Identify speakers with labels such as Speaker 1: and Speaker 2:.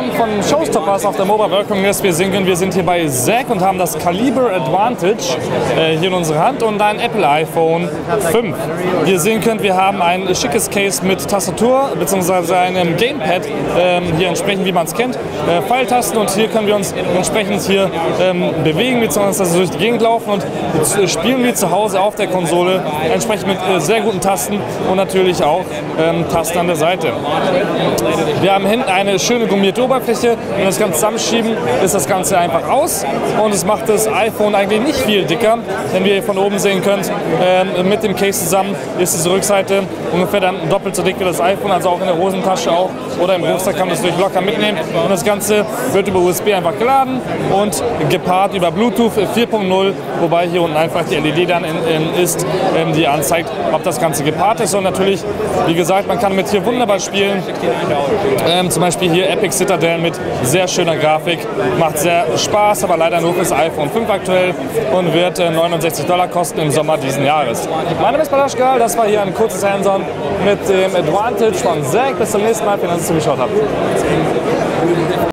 Speaker 1: willkommen von Showstoppers auf der Mobile World Congress. Wir sind, wir sind hier bei Zack und haben das Caliber Advantage äh, hier in unserer Hand und ein Apple iPhone 5. Wie ihr sehen könnt, wir haben ein schickes Case mit Tastatur bzw. einem Gamepad, ähm, hier entsprechend wie man es kennt, äh, Pfeiltasten und hier können wir uns entsprechend hier ähm, bewegen bzw. durch die Gegend laufen und spielen wie zu Hause auf der Konsole, entsprechend mit äh, sehr guten Tasten und natürlich auch ähm, Tasten an der Seite. Wir haben hinten eine schöne gummierte Oberfläche. Wenn wir das Ganze zusammenschieben, ist das Ganze einfach aus und es macht das iPhone eigentlich nicht viel dicker. Wenn wir hier von oben sehen könnt, äh, mit dem Case zusammen ist diese Rückseite ungefähr dann doppelt so dick wie das iPhone, also auch in der Hosentasche auch oder im Rucksack kann man das durch locker mitnehmen. Und das Ganze wird über USB einfach geladen und gepaart über Bluetooth 4.0, wobei hier unten einfach die LED dann in, in ist, ähm, die anzeigt, ob das Ganze gepaart ist. Und natürlich, wie gesagt, man kann mit hier wunderbar spielen. Ähm, zum Beispiel hier Epic Citadel mit sehr schöner Grafik. Macht sehr Spaß, aber leider nur fürs iPhone 5 aktuell und wird äh, 69 Dollar kosten im Sommer diesen Jahres. Mein Name ist Balaschka, das war hier ein kurzes Hands-on mit dem Advantage von Zack. Bis zum nächsten Mal, vielen Dank, dass ihr zugeschaut habt.